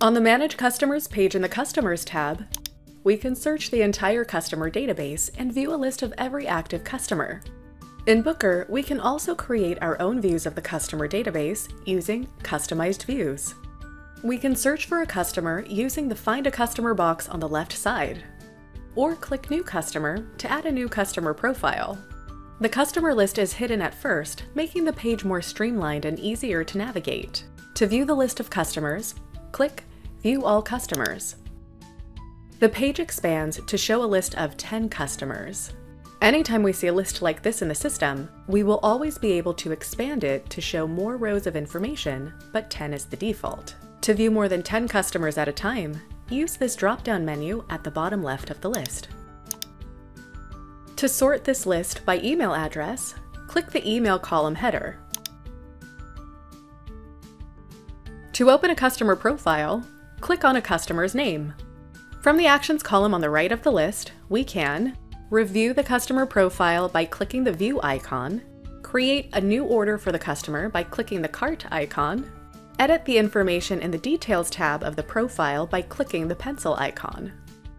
On the Manage Customers page in the Customers tab, we can search the entire customer database and view a list of every active customer. In Booker, we can also create our own views of the customer database using customized views. We can search for a customer using the Find a Customer box on the left side, or click New Customer to add a new customer profile. The customer list is hidden at first, making the page more streamlined and easier to navigate. To view the list of customers, click View All Customers. The page expands to show a list of 10 customers. Anytime we see a list like this in the system, we will always be able to expand it to show more rows of information, but 10 is the default. To view more than 10 customers at a time, use this drop-down menu at the bottom left of the list. To sort this list by email address, click the email column header. To open a customer profile, click on a customer's name. From the Actions column on the right of the list, we can review the customer profile by clicking the View icon, create a new order for the customer by clicking the Cart icon, edit the information in the Details tab of the profile by clicking the pencil icon.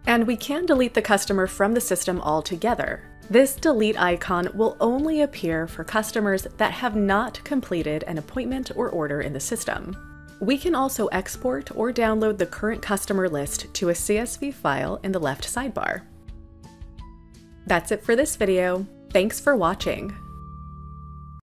And we can delete the customer from the system altogether. This delete icon will only appear for customers that have not completed an appointment or order in the system. We can also export or download the current customer list to a CSV file in the left sidebar. That's it for this video. Thanks for watching.